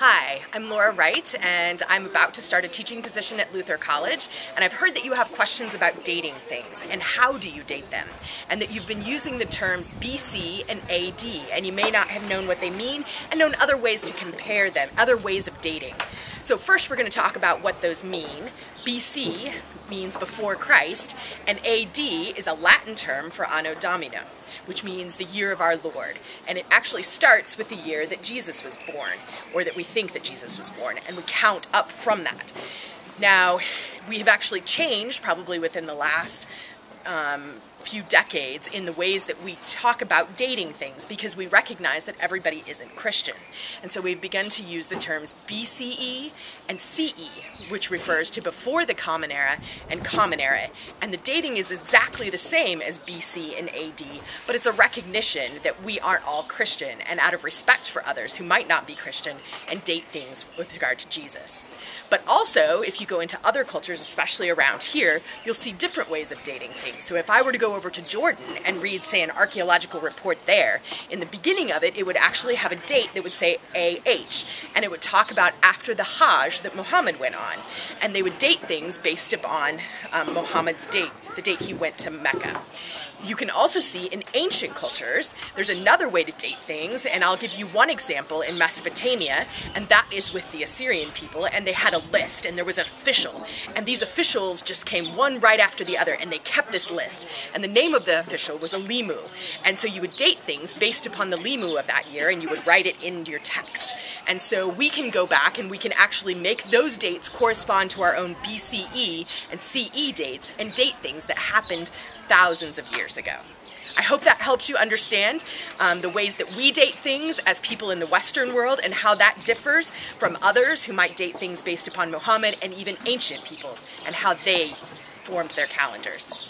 Hi, I'm Laura Wright and I'm about to start a teaching position at Luther College and I've heard that you have questions about dating things and how do you date them and that you've been using the terms BC and AD and you may not have known what they mean and known other ways to compare them, other ways of dating. So first we're going to talk about what those mean. BC means before Christ and AD is a Latin term for Anno Domini which means the year of our Lord. And it actually starts with the year that Jesus was born, or that we think that Jesus was born, and we count up from that. Now, we've actually changed probably within the last um, few decades in the ways that we talk about dating things because we recognize that everybody isn't Christian. And so we've begun to use the terms BCE and CE, which refers to before the Common Era and Common Era. And the dating is exactly the same as BC and AD, but it's a recognition that we aren't all Christian and out of respect for others who might not be Christian and date things with regard to Jesus. But also, if you go into other cultures, especially around here, you'll see different ways of dating things. So if I were to go over to Jordan and read, say, an archaeological report there, in the beginning of it, it would actually have a date that would say AH, and it would talk about after the Hajj that Muhammad went on. And they would date things based upon um, Muhammad's date, the date he went to Mecca. You can also see in ancient cultures, there's another way to date things, and I'll give you one example in Mesopotamia, and that is with the Assyrian people, and they had a list, and there was an official, and these officials just came one right after the other, and they kept this list, and the name of the official was a limu, and so you would date things based upon the limu of that year, and you would write it in your text. And so we can go back and we can actually make those dates correspond to our own BCE and CE dates and date things that happened thousands of years ago. I hope that helps you understand um, the ways that we date things as people in the Western world and how that differs from others who might date things based upon Muhammad and even ancient peoples and how they formed their calendars.